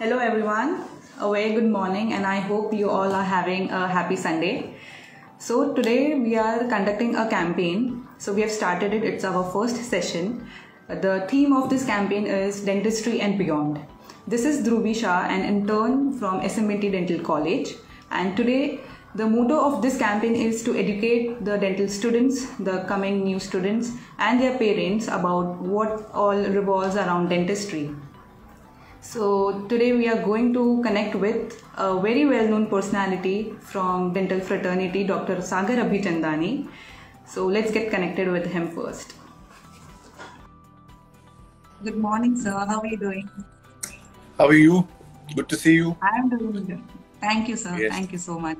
Hello, everyone. A very good morning, and I hope you all are having a happy Sunday. So, today we are conducting a campaign. So, we have started it, it's our first session. The theme of this campaign is Dentistry and Beyond. This is Dhruvi Shah, an intern from SMBT Dental College, and today the motto of this campaign is to educate the dental students, the coming new students, and their parents about what all revolves around dentistry. So, today we are going to connect with a very well known personality from dental fraternity, Dr. Sagar Abichandani. So, let's get connected with him first. Good morning, sir. How are you doing? How are you? Good to see you. I am doing good. Thank you, sir. Yes. Thank you so much.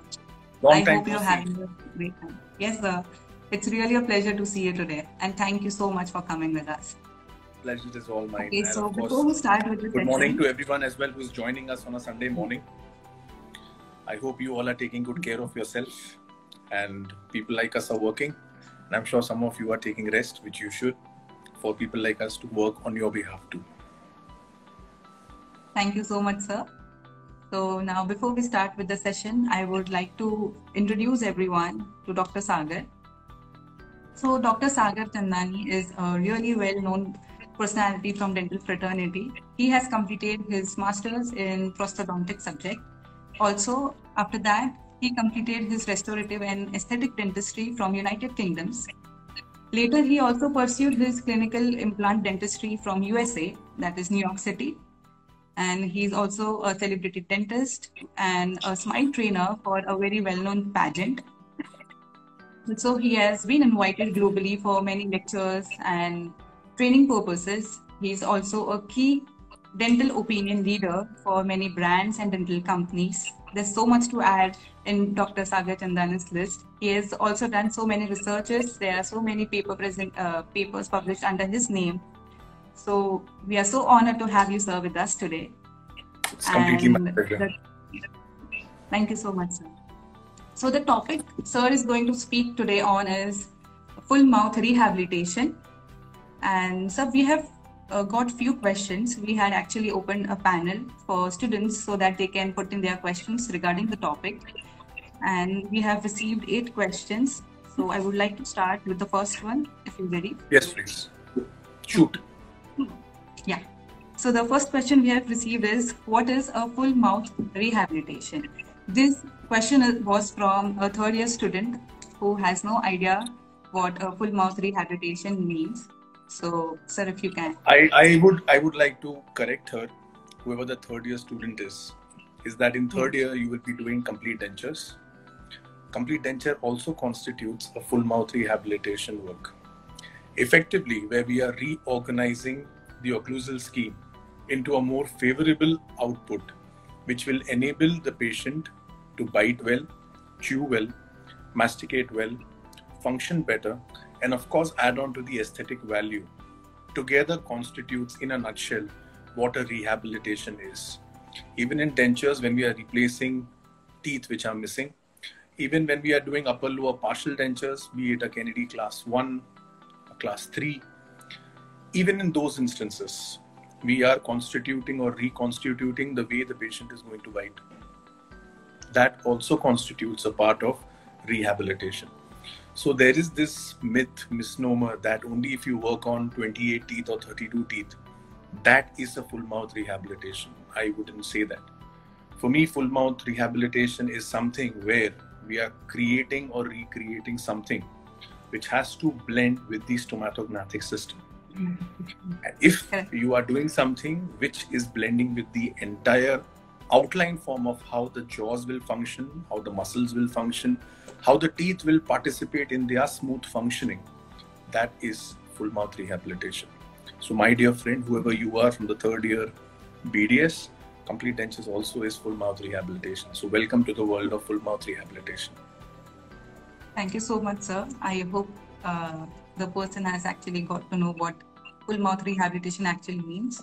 Long I time hope you're see. having a great time. Yes, sir. It's really a pleasure to see you today. And thank you so much for coming with us. Pleasure is all mine. Okay, so before course, we start with the good morning to everyone as well who's joining us on a Sunday morning. I hope you all are taking good care of yourself and people like us are working. And I'm sure some of you are taking rest, which you should, for people like us to work on your behalf too. Thank you so much, sir. So now, before we start with the session, I would like to introduce everyone to Dr. Sagar. So Dr. Sagar Chandani is a really well-known personality from dental fraternity. He has completed his master's in prosthodontic subject. Also, after that, he completed his restorative and aesthetic dentistry from United Kingdoms. Later, he also pursued his clinical implant dentistry from USA, that is New York City, and he's also a celebrity dentist and a smile trainer for a very well-known pageant. So he has been invited globally for many lectures and training purposes. He's also a key dental opinion leader for many brands and dental companies. There's so much to add in Dr. Sagar Chandani's list. He has also done so many researches. There are so many paper present, uh, papers published under his name. So we are so honored to have you, sir, with us today. It's completely my pleasure. the- Thank you so much, sir. So the topic sir is going to speak today on is full mouth rehabilitation. And sir, we have uh, got few questions. We had actually opened a panel for students so that they can put in their questions regarding the topic. And we have received eight questions. So I would like to start with the first one, if you're ready. Yes, please. Shoot. Yeah. So the first question we have received is what is a full mouth rehabilitation? This question was from a third year student who has no idea what a full mouth rehabilitation means. So, sir, if you can. I, I would I would like to correct her, whoever the third year student is, is that in third year you will be doing complete dentures. Complete denture also constitutes a full mouth rehabilitation work. Effectively, where we are reorganizing the occlusal scheme into a more favorable output, which will enable the patient to bite well, chew well, masticate well, function better, and of course add on to the aesthetic value. Together constitutes in a nutshell what a rehabilitation is. Even in dentures when we are replacing teeth which are missing even when we are doing upper lower partial dentures be it a kennedy class 1 a class 3 even in those instances we are constituting or reconstituting the way the patient is going to bite that also constitutes a part of rehabilitation so there is this myth, misnomer that only if you work on 28 teeth or 32 teeth, that is a full mouth rehabilitation. I wouldn't say that. For me, full mouth rehabilitation is something where we are creating or recreating something which has to blend with the stomatognathic system. Mm-hmm. And if you are doing something which is blending with the entire outline form of how the jaws will function, how the muscles will function, how the teeth will participate in their smooth functioning, that is full mouth rehabilitation. So, my dear friend, whoever you are from the third year BDS, complete dentures also is full mouth rehabilitation. So, welcome to the world of full mouth rehabilitation. Thank you so much, sir. I hope uh, the person has actually got to know what full mouth rehabilitation actually means.